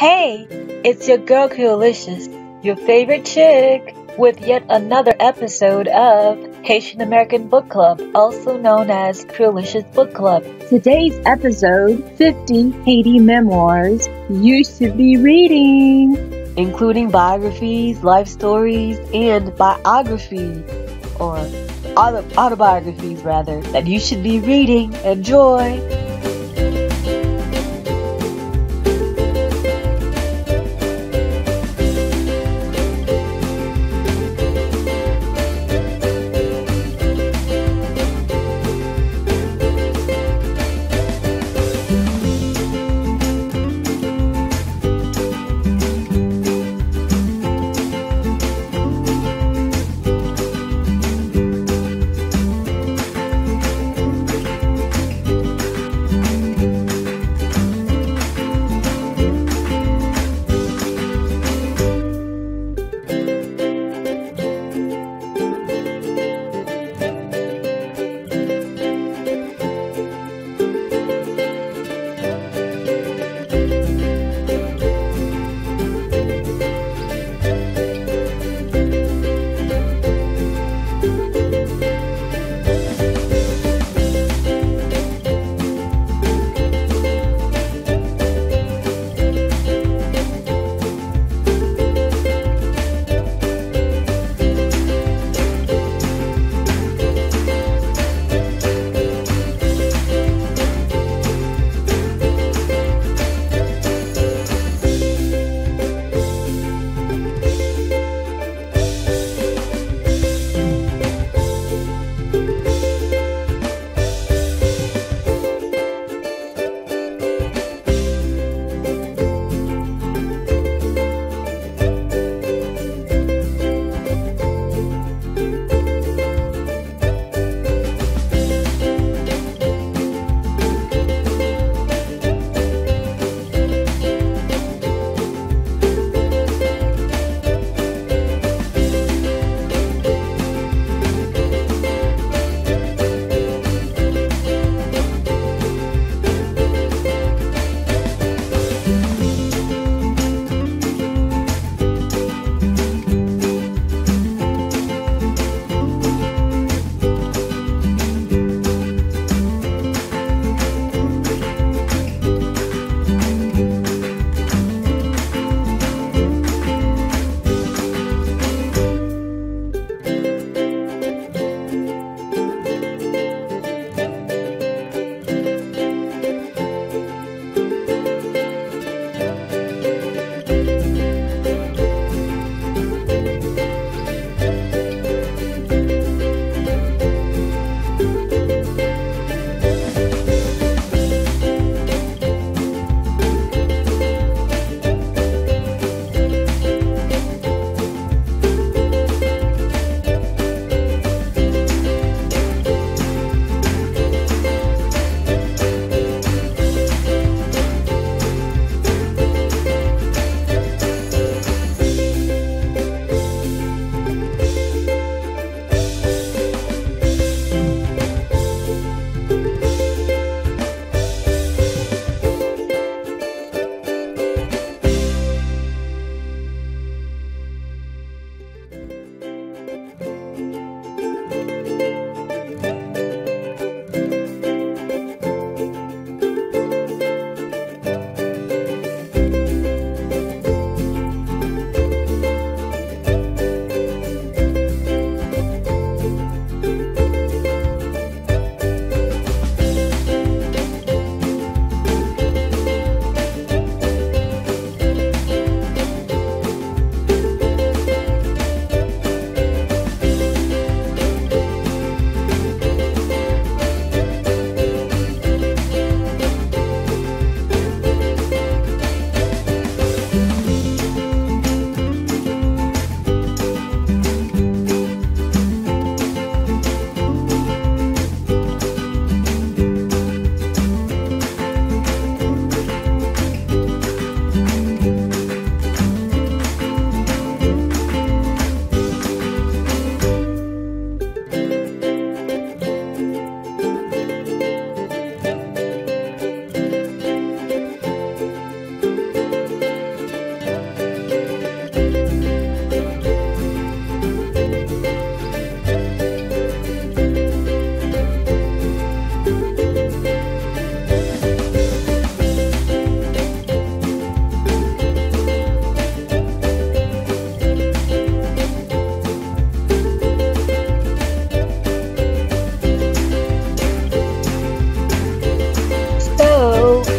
Hey, it's your girl Kreyolicious, your favorite chick, with yet another episode of Haitian American Book Club, also known as Kreyolicious Book Club. Today's episode 50 Haiti Memoirs You Should Be Reading, including biographies, life stories, and biographies, or autobiographies rather, that you should be reading. Enjoy!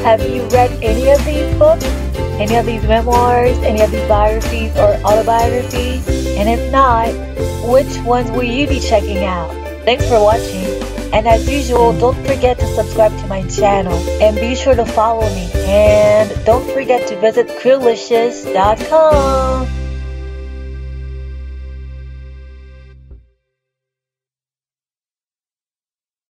Have you read any of these books? Any of these memoirs? Any of these biographies or autobiographies? And if not, which ones will you be checking out? Thanks for watching. And as usual, don't forget to subscribe to my channel and be sure to follow me. And don't forget to visit Kreyolicious.com.